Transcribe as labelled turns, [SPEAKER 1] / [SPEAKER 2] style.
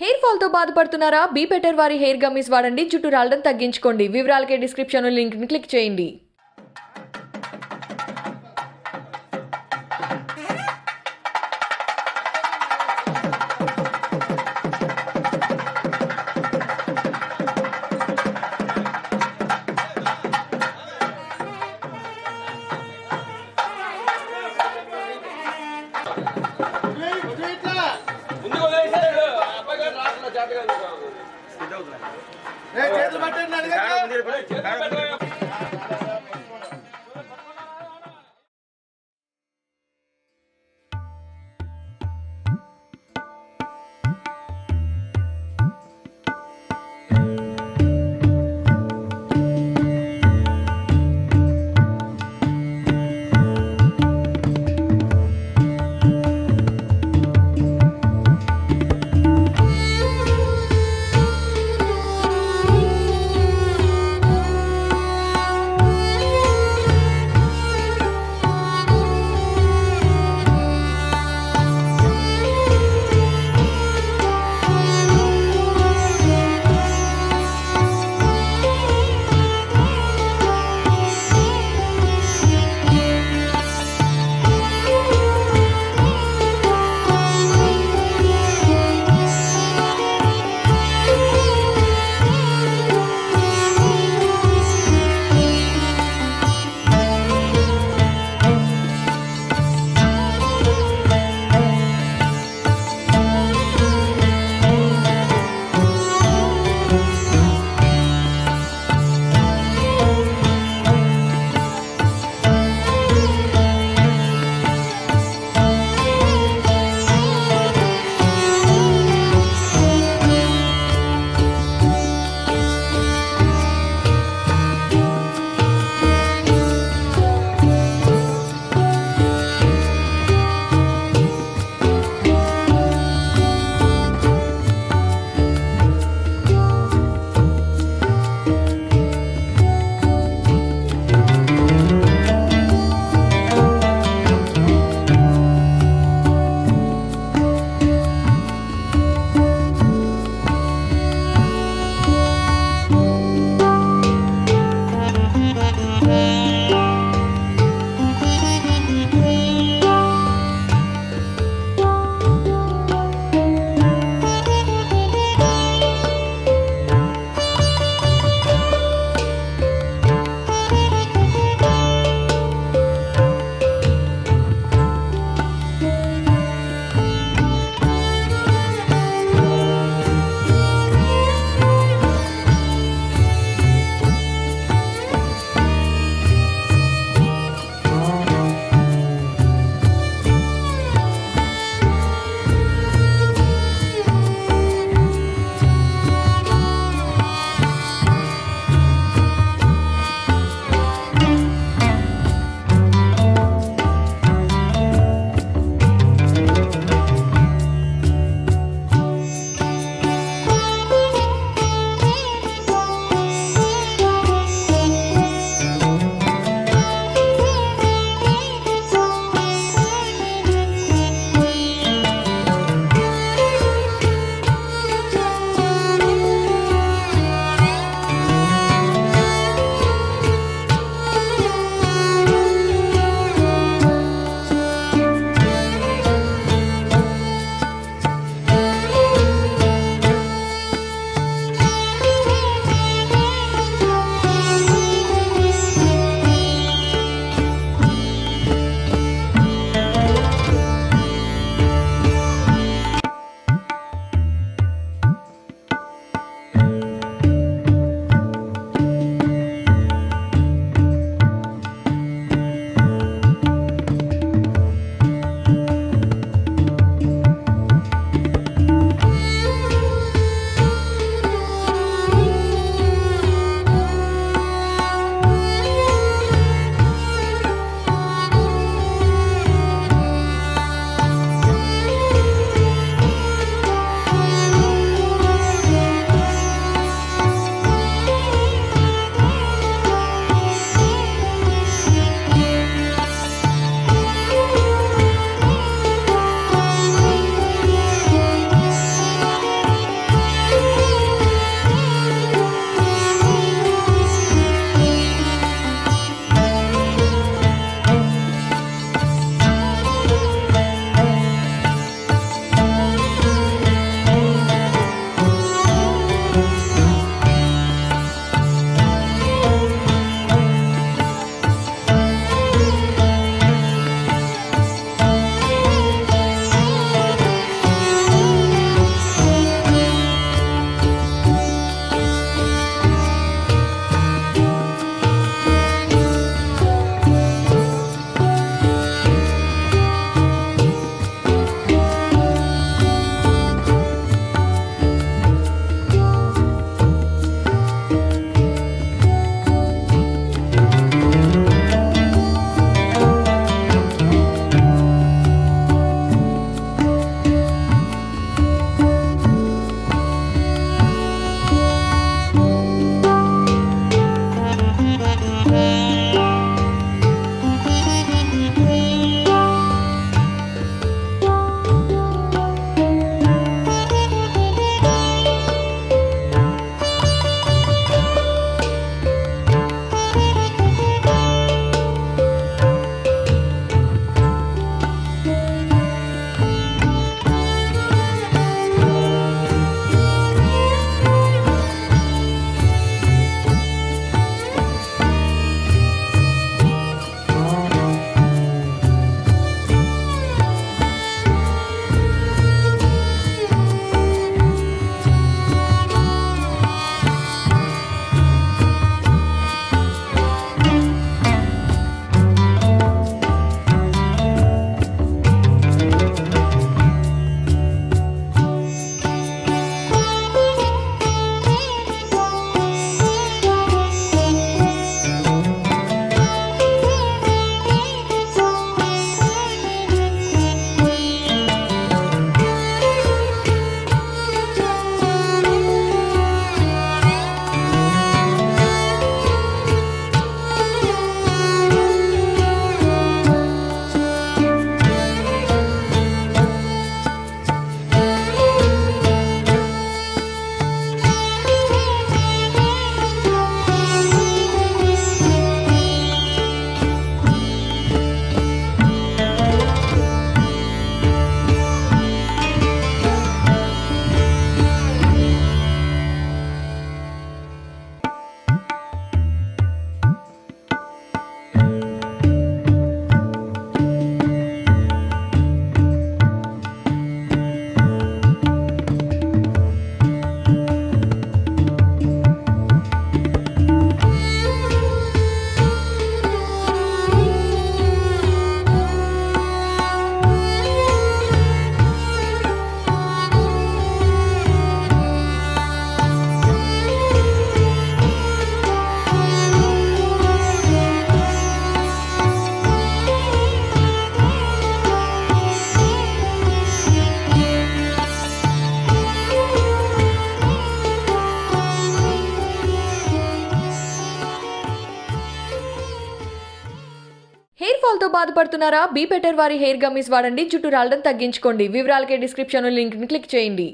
[SPEAKER 1] Hair ఫాల్తో బాధపడుతున్నారా? Be better వారి హెయిర్ గమ్మీస్ వాడండి జుట్టు రాలడం తగ్గించుకోండి. వివరాలకే డిస్క్రిప్షన్ లింక్ని క్లిక్ చేయండి.
[SPEAKER 2] చేతులు పట్టండి
[SPEAKER 1] తో బాధపడుతున్నారా? బీ బెటర్ వారి హెయిర్ గమ్మీస్ వాడండి జుట్టు రాలడం తగ్గించుకోండి. వివరాలకే డిస్క్రిప్షన్ లింక్ని క్లిక్ చేయండి.